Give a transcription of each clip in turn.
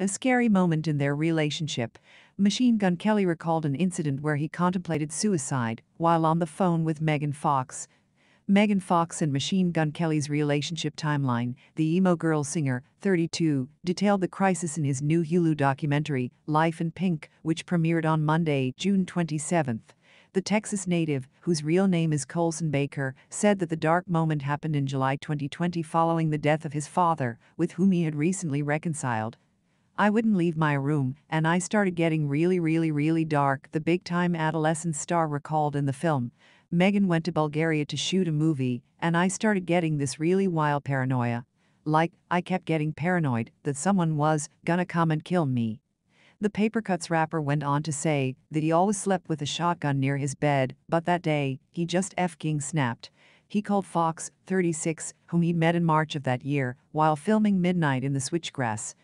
A scary moment in their relationship. Machine Gun Kelly recalled an incident where he contemplated suicide while on the phone with Megan Fox. Megan Fox and Machine Gun Kelly's relationship timeline, the emo girl singer, 32, detailed the crisis in his new Hulu documentary, Life in Pink, which premiered on Monday, June 27. The Texas native, whose real name is Colson Baker, said that the dark moment happened in July 2020 following the death of his father, with whom he had recently reconciled. I wouldn't leave my room, and I started getting really, really, really dark, the Big Time Adolescence star recalled in the film. Megan went to Bulgaria to shoot a movie, and I started getting this really wild paranoia. Like, I kept getting paranoid that someone was gonna come and kill me. The Paper Cuts rapper went on to say that he always slept with a shotgun near his bed, but that day, he just f-king snapped. He called Fox, 36, whom he'd met in March of that year, while filming Midnight in the Switchgrass.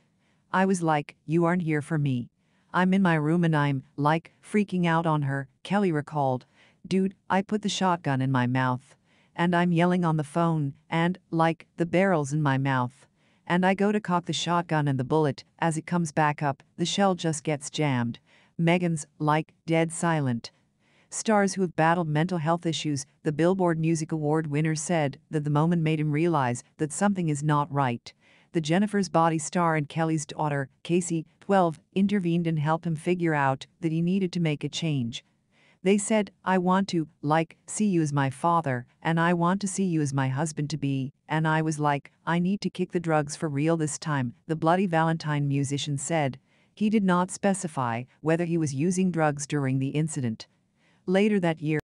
I was like, you aren't here for me. I'm in my room and I'm, like, freaking out on her, Kelly recalled. Dude, I put the shotgun in my mouth. And I'm yelling on the phone, and, like, the barrel's in my mouth and I go to cock the shotgun and the bullet, as it comes back up, the shell just gets jammed. Megan's, like, dead silent. Stars who have battled mental health issues, the Billboard Music Award winner said that the moment made him realize that something is not right. The Jennifer's Body star and Kelly's daughter, Casie, 12, intervened and helped him figure out that he needed to make a change. They said, I want to, like, see you as my father, and I want to see you as my husband to be, and I was like, I need to kick the drugs for real this time, the Bloody Valentine musician said. He did not specify whether he was using drugs during the incident. Later that year,